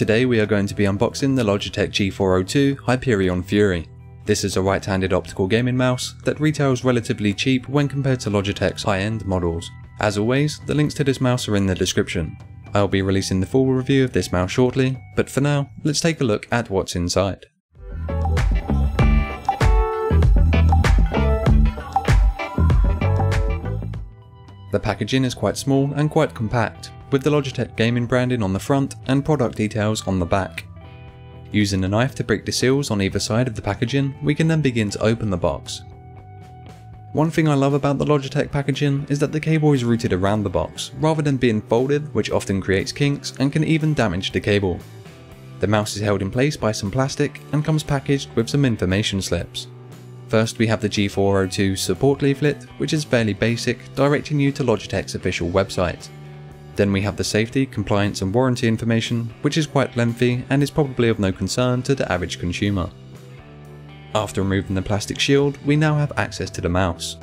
Today we are going to be unboxing the Logitech G402 Hyperion Fury. This is a right-handed optical gaming mouse that retails relatively cheap when compared to Logitech's high-end models. As always, the links to this mouse are in the description. I'll be releasing the full review of this mouse shortly, but for now, let's take a look at what's inside. The packaging is quite small and quite compact, with the Logitech gaming branding on the front and product details on the back. Using a knife to break the seals on either side of the packaging, we can then begin to open the box. One thing I love about the Logitech packaging is that the cable is routed around the box, rather than being folded which often creates kinks and can even damage the cable. The mouse is held in place by some plastic and comes packaged with some information slips. First we have the G402 support leaflet, which is fairly basic, directing you to Logitech's official website. Then we have the safety, compliance and warranty information, which is quite lengthy and is probably of no concern to the average consumer. After removing the plastic shield, we now have access to the mouse.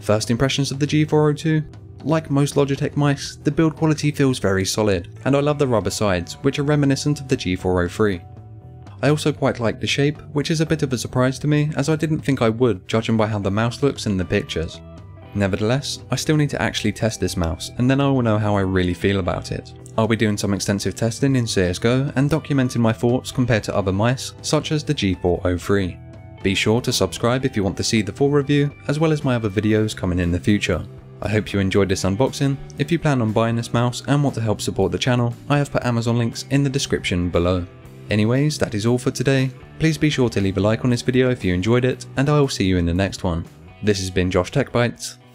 First impressions of the G402? Like most Logitech mice, the build quality feels very solid, and I love the rubber sides, which are reminiscent of the G403. I also quite like the shape, which is a bit of a surprise to me as I didn't think I would judging by how the mouse looks in the pictures. Nevertheless, I still need to actually test this mouse and then I will know how I really feel about it. I'll be doing some extensive testing in CSGO and documenting my thoughts compared to other mice such as the G403. Be sure to subscribe if you want to see the full review as well as my other videos coming in the future. I hope you enjoyed this unboxing. If you plan on buying this mouse and want to help support the channel, I have put Amazon links in the description below. Anyways, that is all for today. Please be sure to leave a like on this video if you enjoyed it, and I will see you in the next one. This has been Josh TechBytes,